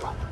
转。